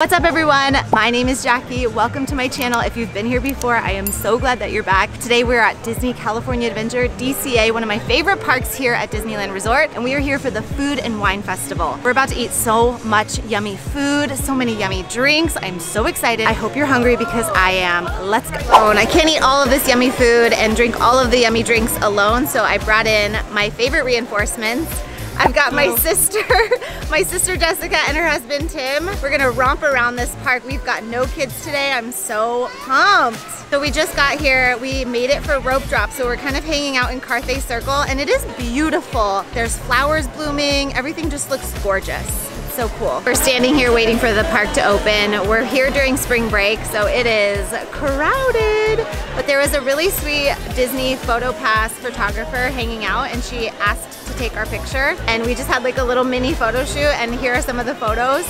What's up everyone? My name is Jacqui. Welcome to my channel. If you've been here before, I am so glad that you're back. Today we're at Disney California Adventure, DCA, one of my favorite parks here at Disneyland Resort, and we are here for the Food and Wine Festival. We're about to eat so much yummy food, so many yummy drinks. I'm so excited. I hope you're hungry because I am. Let's go. Oh, and I can't eat all of this yummy food and drink all of the yummy drinks alone, so I brought in my favorite reinforcements. I've got my oh. sister, my sister Jessica and her husband Tim. We're gonna romp around this park. We've got no kids today. I'm so pumped. So we just got here. We made it for rope drop. So we're kind of hanging out in Carthay Circle and it is beautiful. There's flowers blooming. Everything just looks gorgeous so cool. We're standing here waiting for the park to open. We're here during spring break, so it is crowded. But there was a really sweet Disney Photo Pass photographer hanging out and she asked take our picture. And we just had like a little mini photo shoot and here are some of the photos.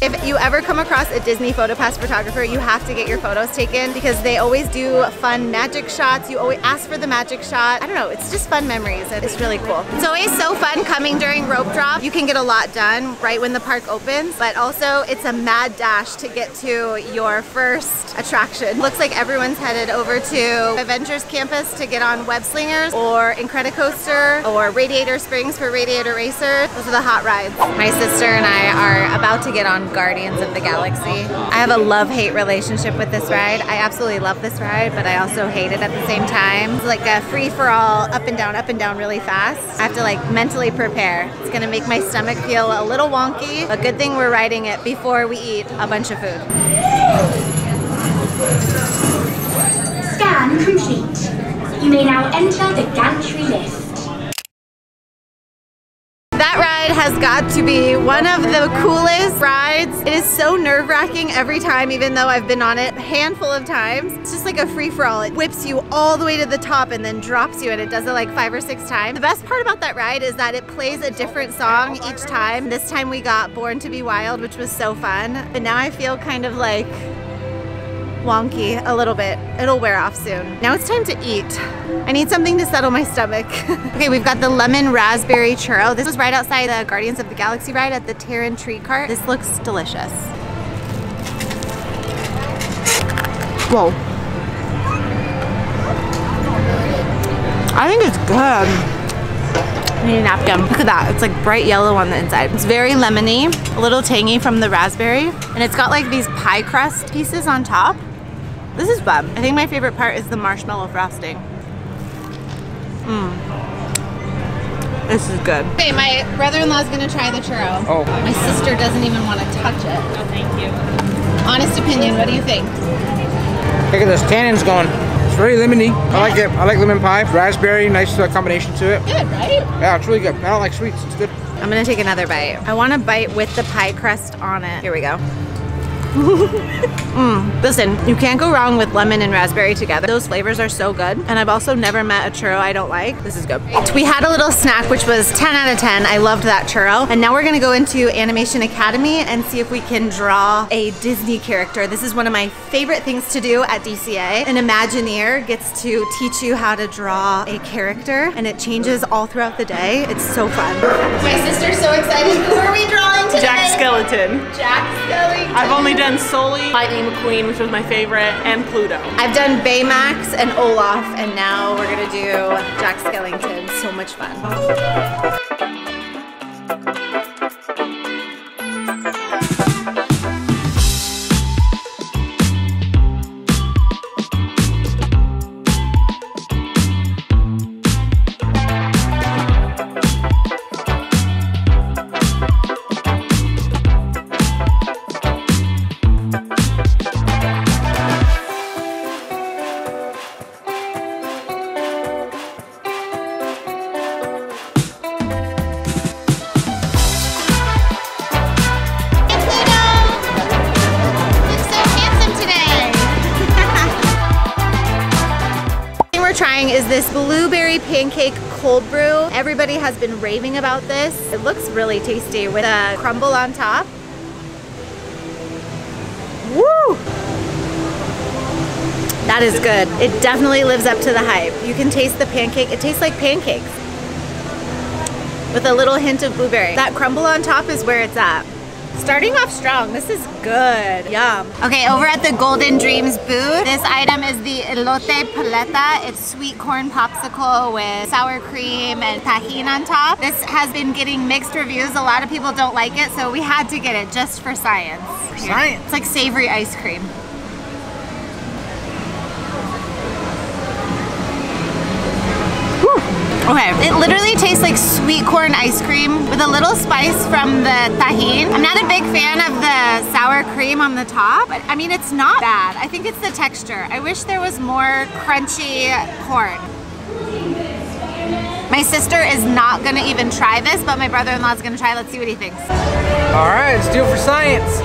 If you ever come across a Disney PhotoPass photographer, you have to get your photos taken because they always do fun magic shots. You always ask for the magic shot. I don't know, it's just fun memories. It's really cool. It's always so fun coming during rope drop. You can get a lot done right when the park opens, but also it's a mad dash to get to your first attraction. Looks like everyone's headed over to Avengers Campus to get on Web Slingers or Incredicoaster or Radiator Springs for Radiator Racer. Those are the hot rides. My sister and I are about to get on Guardians of the Galaxy. I have a love-hate relationship with this ride. I absolutely love this ride, but I also hate it at the same time. It's like a free-for-all, up and down, up and down really fast. I have to like mentally prepare. It's gonna make my stomach feel a little wonky, but good thing we're riding it before we eat a bunch of food. Scan complete. You may now enter the gantry lift. Has got to be one of the coolest rides. It is so nerve wracking every time, even though I've been on it a handful of times. It's just like a free for all. It whips you all the way to the top and then drops you and it does it like five or six times. The best part about that ride is that it plays a different song each time. This time we got Born to be Wild, which was so fun. But now I feel kind of like wonky a little bit. It'll wear off soon. Now it's time to eat. I need something to settle my stomach. okay, we've got the lemon raspberry churro. This was right outside the Guardians of the Galaxy ride at the Terran Treats Cart. This looks delicious. Whoa. I think it's good. I need a napkin. Look at that. It's like bright yellow on the inside. It's very lemony, a little tangy from the raspberry, and it's got like these pie crust pieces on top. This is fun. I think my favorite part is the marshmallow frosting. Mmm. This is good. Okay, my brother-in-law is gonna try the churro. Oh. My sister doesn't even want to touch it. Oh, thank you. Honest opinion, what do you think? Look at this tannins going. It's very lemony. I like it. I like lemon pie. Raspberry, nice uh, combination to it. Good, right? Yeah, it's really good. I don't like sweets. It's good. I'm gonna take another bite. I want to bite with the pie crust on it. Here we go. mm, listen, you can't go wrong with lemon and raspberry together. Those flavors are so good. And I've also never met a churro I don't like. This is good. We had a little snack, which was 10 out of 10. I loved that churro. And now we're gonna go into Animation Academy and see if we can draw a Disney character. This is one of my favorite things to do at DCA. An Imagineer gets to teach you how to draw a character and it changes all throughout the day. It's so fun. My sister's so excited. Who are we drawing today? Jack Skellington. Jack Skellington. I've only done Sully, Lightning McQueen, which was my favorite, and Pluto. I've done Baymax and Olaf, and now we're gonna do Jack Skellington. So much fun. Pancake cold brew. Everybody has been raving about this. It looks really tasty with a crumble on top. Woo! That is good. It definitely lives up to the hype. You can taste the pancake. It tastes like pancakes. with a little hint of blueberry. That crumble on top is where it's at. Starting off strong, this is good. Yum. Okay, over at the Golden Dreams booth, this item is the elote paleta. It's sweet corn popsicle with sour cream and Tajín on top. This has been getting mixed reviews. A lot of people don't like it, so we had to get it just for science. Here. science. It's like savory ice cream. Okay, it literally tastes like sweet corn ice cream with a little spice from the Tajín. I'm not a big fan of the sour cream on the top, but I mean, it's not bad. I think it's the texture. I wish there was more crunchy corn. My sister is not gonna even try this, but my brother-in-law is gonna try. Let's see what he thinks. All right, let's do it for science.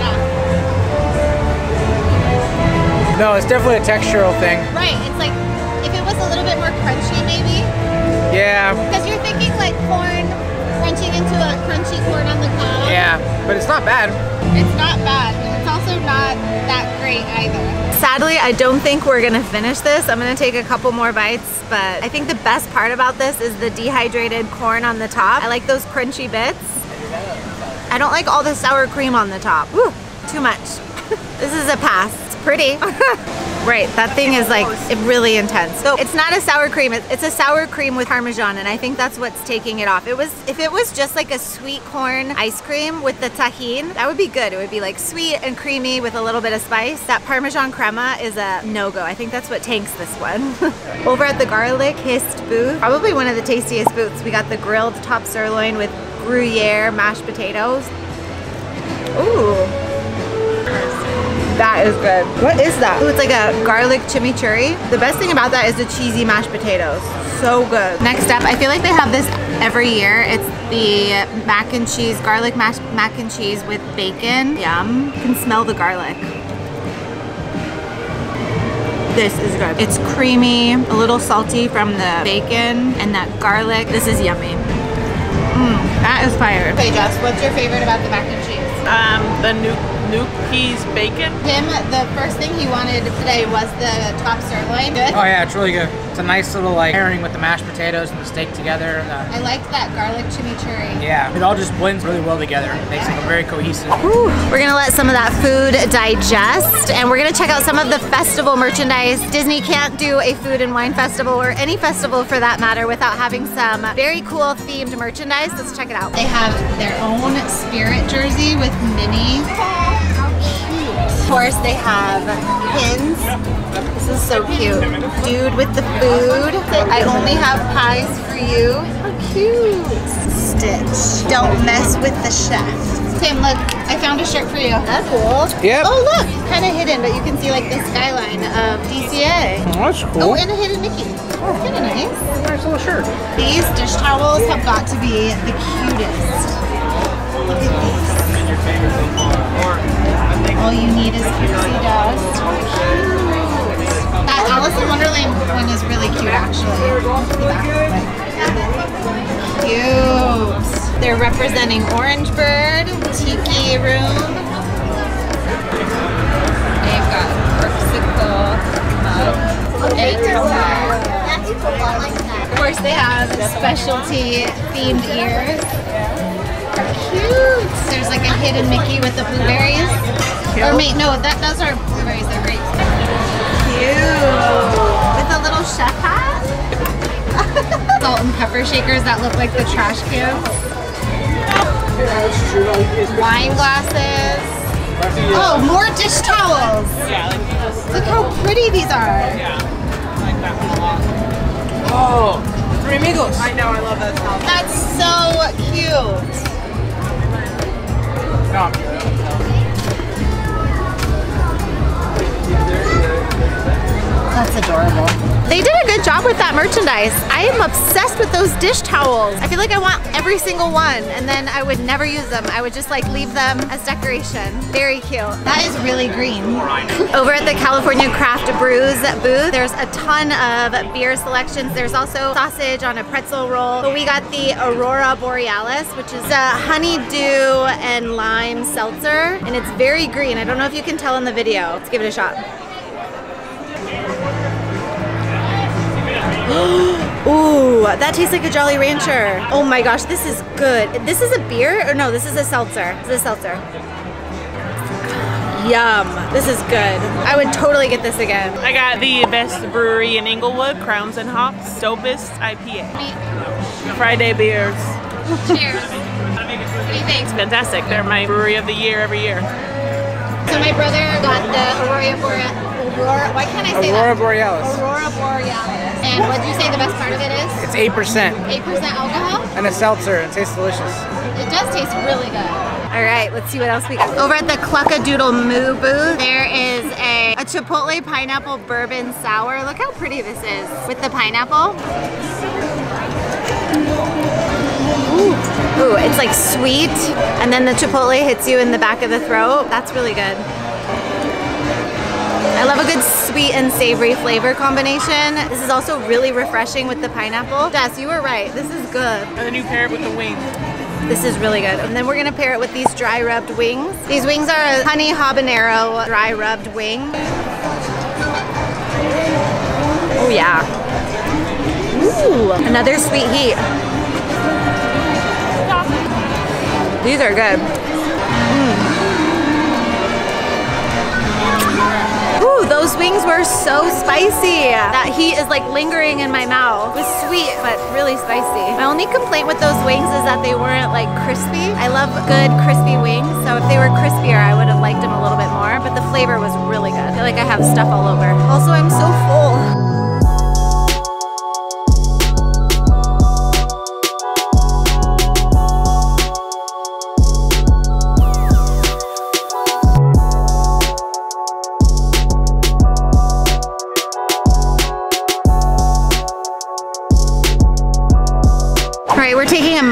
No, it's definitely a textural thing. Right, it's like, if it was a little bit more Yeah, because you're thinking like corn crunching into a crunchy corn on the cob. yeah, but it's not bad. It's not bad, but it's also not that great either. Sadly, I don't think we're gonna finish this. I'm gonna take a couple more bites, but I think the best part about this is the dehydrated corn on the top. I like those crunchy bits. I don't like all the sour cream on the top. Woo, too much. this is a pass. Pretty. Right, that thing is like really intense. So it's not a sour cream, it's, it's a sour cream with Parmesan and I think that's what's taking it off. It was, if it was just like a sweet corn ice cream with the Tajín, that would be good. It would be like sweet and creamy with a little bit of spice. That Parmesan crema is a no-go. I think that's what tanks this one. Over at the Garlic Kissed booth, probably one of the tastiest booths. We got the grilled top sirloin with Gruyere mashed potatoes. Ooh. That is good. What is that? Ooh, it's like a garlic chimichurri. The best thing about that is the cheesy mashed potatoes. So good. Next up, I feel like they have this every year. It's the mac and cheese, garlic mash, mac and cheese with bacon. Yum. You can smell the garlic. This is good. It's creamy, a little salty from the bacon and that garlic. This is yummy. Mmm, that is fire. Okay, Jess, what's your favorite about the mac and cheese? Um, the nuke, nuke peas bacon. Him, the first thing he wanted today was the top sirloin. Good. Oh yeah, it's really good. It's a nice little like pairing with the mashed potatoes and the steak together. And the, I like that garlic chimichurri. yeah, it all just blends really well together. It makes it very cohesive. Whew. We're gonna let some of that food digest and we're gonna check out some of the festival merchandise. Disney can't do a food and wine festival or any festival for that matter without having some very cool themed merchandise. Let's check it out. They have their own spirit jersey with Minnie. Of course, they have pins. This is so cute. Dude with the food. I only have pies for you. How cute. Stitch. Don't mess with the chef. Tim, look, I found a shirt for you. That's cool. Yep. Oh, look, kind of hidden, but you can see like the skyline of DCA. Oh, that's cool. Oh, and a hidden Mickey. Oh. Kind of nice. nice little shirt. These dish towels have got to be the cutest. Look at these. All you need is pixie dust. That Alice in Wonderland one is really cute, actually. Cute. They're representing Orangebird, Tiki Room. They've got Persicle mug, um, egg like that. of course, they have specialty themed ears. Cute. There's like a hidden Mickey with the blueberries. Or wait, no, that those are blueberries. They're grapes. Cute. With a little chef hat. Salt and pepper shakers that look like the trash cans. Wine glasses. Oh, more dish towels. Look how pretty these are. Oh, three amigos. I know, I love that smell. That's so cute. Kidding. That's adorable. They did a good job with that merchandise. I am obsessed with those dish towels. I feel like I want every single one and then I would never use them. I would just like leave them as decoration. Very cute. That is really green. Over at the California Craft Brews booth, there's a ton of beer selections. There's also sausage on a pretzel roll. But we got the Aurora Borealis, which is a honeydew and lime seltzer. And it's very green. I don't know if you can tell in the video. Let's give it a shot. Ooh, that tastes like a Jolly Rancher. Oh my gosh, this is good. This is a beer? Or no, this is a seltzer. This is a seltzer. Yum. This is good. I would totally get this again. I got the best brewery in Inglewood, Crowns and Hops, Dopest IPA. Friday beers. Cheers. What do you think? It's fantastic. They're my brewery of the year every year. So my brother got the Aurora Borealis. Aurora, why can't I say Aurora that? Borealis. Aurora Borealis. And what do you say the best part of it is? It's 8% 8% alcohol? and a seltzer. It tastes delicious. It does taste really good. All right, let's see what else we got. Over at the Cluckadoodle Moo booth, there is a, a Chipotle Pineapple Bourbon Sour. Look how pretty this is with the pineapple. Ooh. Ooh, it's like sweet, and then the Chipotle hits you in the back of the throat. That's really good. I love a good sweet and savory flavor combination. This is also really refreshing with the pineapple. Jess, you were right. This is good. And then you pair it with the wings. This is really good. And then we're gonna pair it with these dry rubbed wings. These wings are a honey habanero dry rubbed wing. Oh yeah. Ooh, another sweet heat. These are good. Ooh, those wings were so spicy. That heat is like lingering in my mouth. It was sweet, but really spicy. My only complaint with those wings is that they weren't like crispy. I love good crispy wings, so if they were crispier, I would have liked them a little bit more, but the flavor was really good. I feel like I have stuff all over. Also, I'm so full.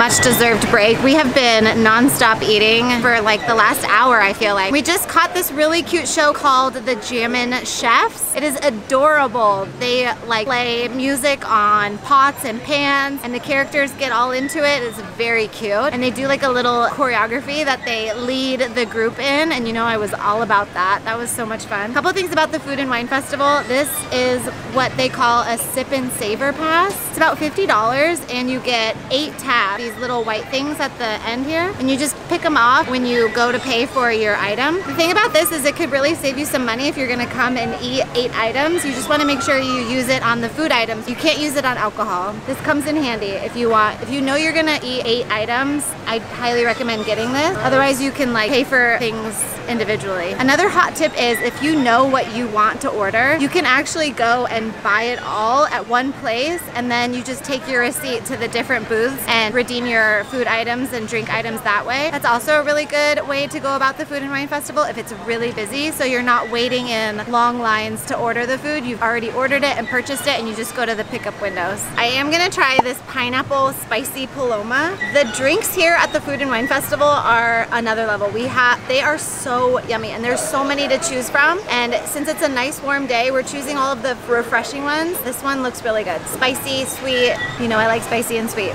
Much deserved break. We have been nonstop eating for like the last hour, I feel like. We just caught this really cute show called The Jammin' Chefs. It is adorable. They like play music on pots and pans and the characters get all into it. It's very cute. And they do like a little choreography that they lead the group in and you know I was all about that. That was so much fun. A couple things about the Food and Wine Festival. This is what they call a sip and savor pass. It's about $50 and you get eight tabs, these little white things at the end here, and you just pick them off when you go to pay for your item. The thing about this is it could really save you some money if you're gonna come and eat eight items. You just wanna make sure you use it on the food items. You can't use it on alcohol. This comes in handy if you want. If you know you're gonna eat eight items, I highly recommend getting this. Otherwise you can like pay for things individually. Another hot tip is if you know what you want to order, you can actually go and buy it all at one place and then you just take your receipt to the different booths and redeem your food items and drink items that way. That's also a really good way to go about the Food and Wine Festival if it's really busy so you're not waiting in long lines to order the food. You've already ordered it and purchased it and you just go to the pickup windows. I am gonna try this pineapple spicy paloma. The drinks here at the Food and Wine Festival are another level. We have, they are so yummy and there's so many to choose from and since it's a nice warm day we're choosing all of the refreshing ones. This one looks really good. Spicy, sweet, you know I like spicy and sweet.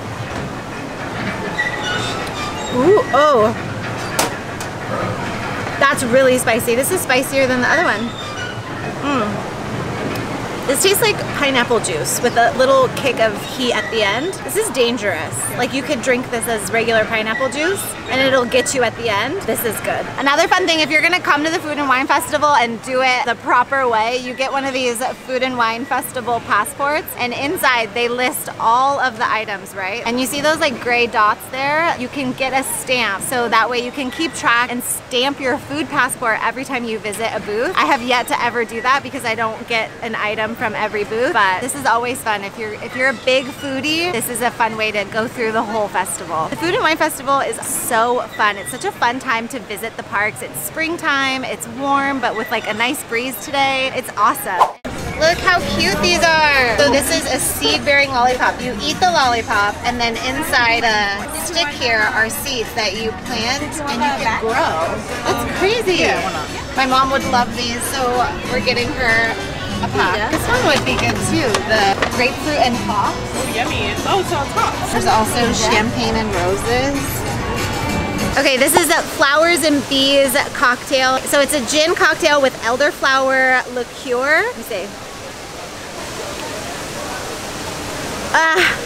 Ooh, oh. That's really spicy. This is spicier than the other one. Mm. This tastes like pineapple juice with a little kick of heat at the end. This is dangerous. Like you could drink this as regular pineapple juice and it'll get you at the end. This is good. Another fun thing, if you're gonna come to the Food and Wine Festival and do it the proper way, you get one of these Food and Wine Festival passports and inside they list all of the items, right? And you see those like gray dots there? You can get a stamp so that way you can keep track and stamp your food passport every time you visit a booth. I have yet to ever do that because I don't get an item from every booth, but this is always fun. If you're if you're a big foodie, this is a fun way to go through the whole festival. The Food and Wine Festival is so fun. It's such a fun time to visit the parks. It's springtime, it's warm, but with like a nice breeze today. It's awesome. Look how cute these are. So this is a seed-bearing lollipop. You eat the lollipop and then inside the stick here are seeds that you plant and you can grow. That's crazy. My mom would love these, so we're getting her a pack. This one would be good too. The grapefruit and hops. Oh, yummy. Oh, so it's hot. There's also champagne and roses. Okay, this is a flowers and bees cocktail. So it's a gin cocktail with elderflower liqueur. Let me see. Ah.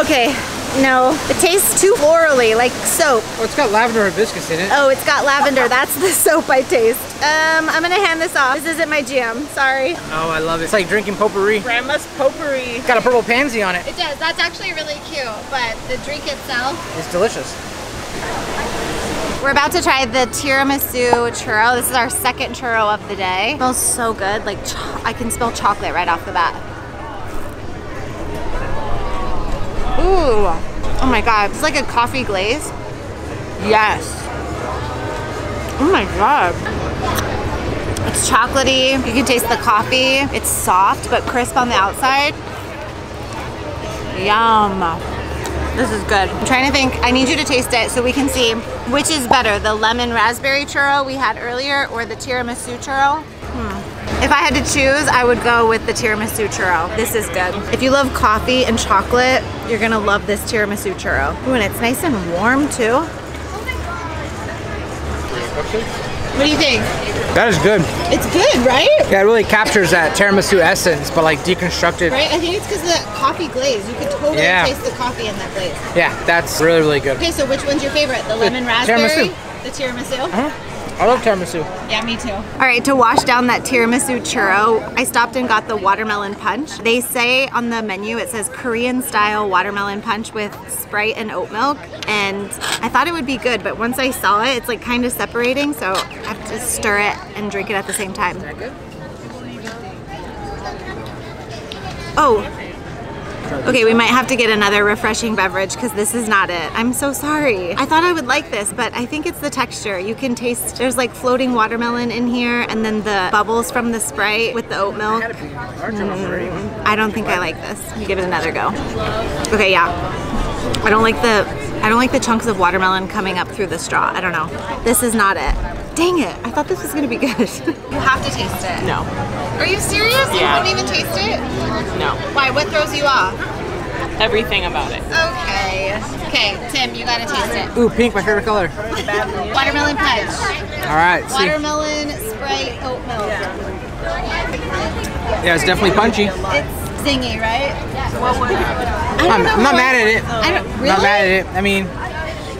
Okay, no. It tastes too florally, like soap. Well, it's got lavender hibiscus in it. Oh, it's got lavender. That's the soap I taste. Um, I'm gonna hand this off. This isn't my jam. Sorry. Oh, I love it. It's like drinking potpourri. Grandma's potpourri. It's got a purple pansy on it. It does. That's actually really cute, but the drink itself. It's delicious. We're about to try the tiramisu churro. This is our second churro of the day. smells so good. Like cho- I can smell chocolate right off the bat. Ooh. Oh my god. It's like a coffee glaze. Yes. Oh my god. It's chocolatey. You can taste the coffee. It's soft but crisp on the outside. Yum. This is good. I'm trying to think. I need you to taste it so we can see which is better, the lemon raspberry churro we had earlier or the tiramisu churro. If I had to choose, I would go with the tiramisu churro. This is good. If you love coffee and chocolate, you're gonna love this tiramisu churro. Ooh, and it's nice and warm too. What do you think? That is good. It's good, right? Yeah, it really captures that tiramisu essence, but like deconstructed. Right? I think it's because of that coffee glaze. You could totally Yeah. taste the coffee in that glaze. Yeah, that's really, really good. Okay, so which one's your favorite? The lemon raspberry? tiramisu. The tiramisu? Huh? I love tiramisu. Yeah, me too. All right, to wash down that tiramisu churro, I stopped and got the watermelon punch. They say on the menu it says Korean style watermelon punch with Sprite and oat milk. And I thought it would be good, but once I saw it, it's like kind of separating, so I have to stir it and drink it at the same time. Oh. Okay, we might have to get another refreshing beverage because this is not it. I'm so sorry. I thought I would like this, but I think it's the texture. You can taste, there's like floating watermelon in here and then the bubbles from the Sprite with the oat milk. Mm, I don't think I like this. Give it another go. Okay, yeah. I don't like the, I don't like the chunks of watermelon coming up through the straw. I don't know. This is not it. Dang it, I thought this was gonna be good. you have to taste it. No, Are you serious? Yeah. You won't even taste it? no. Why? What throws you off? Everything about it. Okay. Okay, Tim, you gotta taste it. Ooh, pink, my favorite color. Watermelon punch. All right, see. Watermelon Sprite oat milk. Yeah, it's definitely punchy. It's zingy, right? I I'm, don't I'm not mad at it. I don't really. Not mad at it. I mean,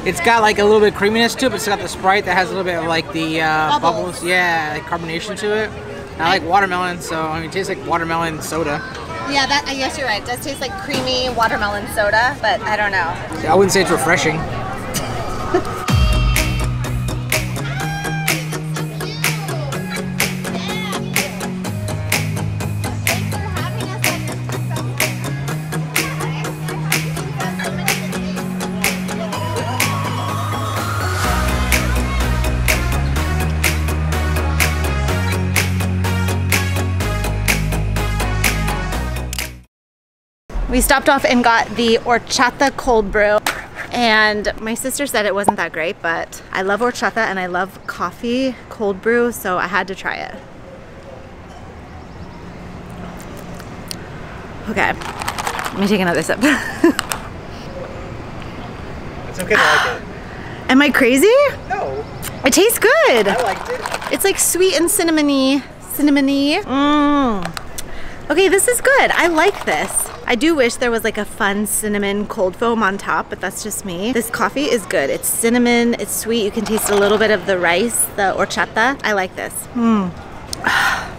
it's got like a little bit of creaminess to it, but it's got the Sprite that has a little bit of like the uh, Bubbles. bubbles. Yeah, like carbonation to it. I like watermelon, so I mean, it tastes like watermelon soda. Yeah, that. I guess you're right. It does taste like creamy watermelon soda, but I don't know. I wouldn't say it's refreshing. We stopped off and got the horchata cold brew. And my sister said it wasn't that great, but I love horchata and I love coffee cold brew, so I had to try it. Okay, let me take another sip. It's okay to like it. Am I crazy? No, It tastes good. I liked it. It's like sweet and cinnamony. Cinnamony. Mmm. Okay, this is good. I like this. I do wish there was like a fun cinnamon cold foam on top, but that's just me. This coffee is good. It's cinnamon, it's sweet. You can taste a little bit of the rice, the horchata. I like this. Mmm.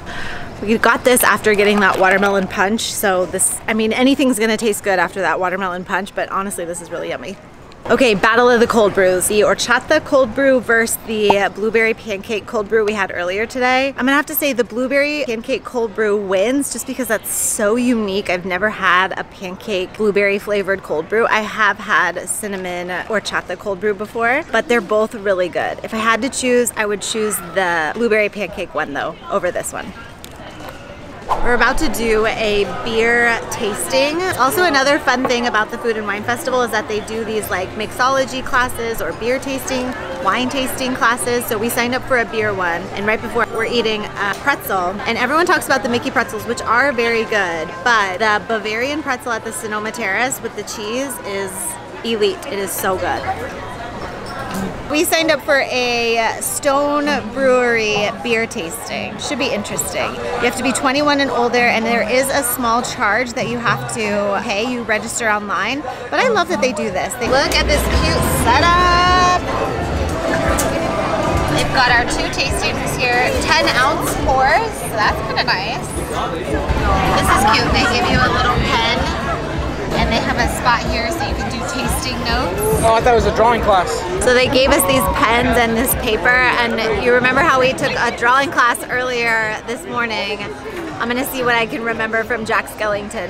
We got this after getting that watermelon punch, so this, I mean, anything's gonna taste good after that watermelon punch, but honestly, this is really yummy. Okay, battle of the cold brews. The horchata cold brew versus the blueberry pancake cold brew we had earlier today. I'm gonna have to say the blueberry pancake cold brew wins just because that's so unique. I've never had a pancake blueberry flavored cold brew. I have had cinnamon horchata cold brew before, but they're both really good. If I had to choose, I would choose the blueberry pancake one though over this one. We're about to do a beer tasting. Also another fun thing about the Food and Wine Festival is that they do these like mixology classes or beer tasting, wine tasting classes. So we signed up for a beer one and right before we're eating a pretzel and everyone talks about the Mickey pretzels which are very good but the Bavarian pretzel at the Sonoma Terrace with the cheese is elite. It is so good. We signed up for a Stone Brewery beer tasting. Should be interesting. You have to be 21 and older, and there is a small charge that you have to pay. You register online, but I love that they do this. They look at this cute setup. They've got our two tastings here, 10 ounce pours, so that's kind of nice. This is cute. They give you a little pen, and they have a spot here so you can do tasting notes. Oh, I thought it was a drawing class. So they gave us these pens and this paper, and you remember how we took a drawing class earlier this morning. I'm gonna see what I can remember from Jack Skellington.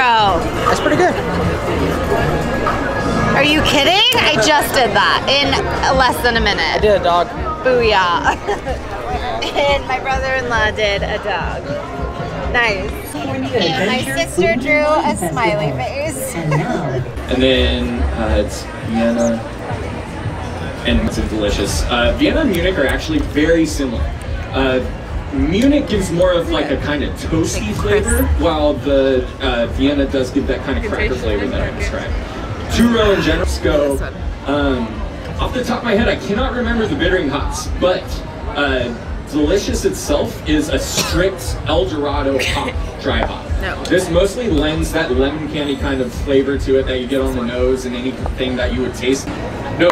Bro, That's pretty good. are you kidding? I just did that in less than a minute. I did a dog. Booyah. and my brother-in-law did a dog. Nice. And my sister drew a smiley face. And then uh, it's Vienna and it's delicious. Uh, Vienna and Munich are actually very similar. Uh, Munich gives more of like a kind of toasty flavor, while the uh, Vienna does give that kind of cracker flavor that I described. Churro and general go. Um, off the top of my head, I cannot remember the bittering hops, but uh, Delicious itself is a strict El Dorado hop, dry hop. No. This mostly lends that lemon candy kind of flavor to it that you get on the nose and anything that you would taste. No,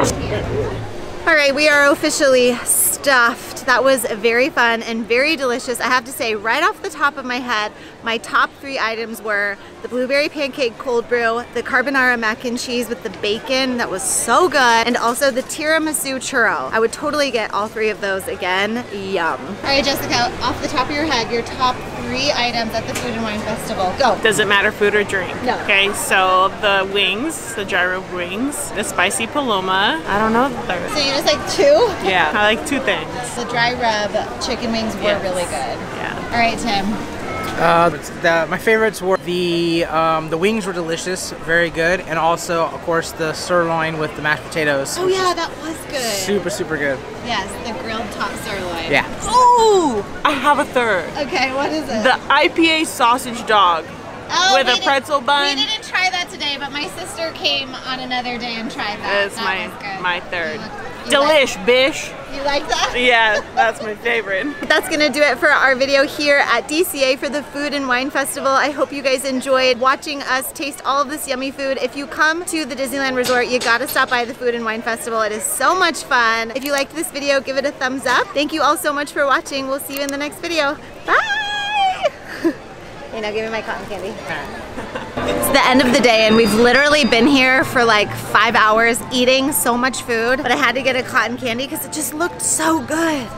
All right, we are officially stuffed. That was very fun and very delicious. I have to say, right off the top of my head, my top three items were the blueberry pancake cold brew, the carbonara mac and cheese with the bacon, that was so good, and also the tiramisu churro. I would totally get all three of those again. Yum. All right, Jessica, off the top of your head, your top three items at the Food and Wine Festival. Go. Does it matter food or drink? No. Okay, so the wings, the gyro wings, the spicy paloma. I don't know the third. So you just like two? Yeah, I like two things. The dry rub chicken wings were Yes. really good. Yeah. All right, Tim. Uh, the, my favorites were the um, the wings were delicious, very good, and also of course the sirloin with the mashed potatoes. Oh yeah, that was good. Super super good. Yes, the grilled top sirloin. Yeah. Oh, I have a third. Okay, what is it? The IPA sausage dog. Oh, with a pretzel bun. We didn't try that today, but my sister came on another day and tried that. That's that my was good. my third. You like- Delish, bish. You like that? Yeah, that's my favorite. That's gonna do it for our video here at DCA for the Food and Wine Festival. I hope you guys enjoyed watching us taste all of this yummy food. If you come to the Disneyland Resort, you gotta stop by the Food and Wine Festival. It is so much fun. If you liked this video, give it a thumbs up. Thank you all so much for watching. We'll see you in the next video. Bye! hey, now give me my cotton candy. It's the end of the day and we've literally been here for like five hours eating so much food, but I had to get a cotton candy because it just looked so good.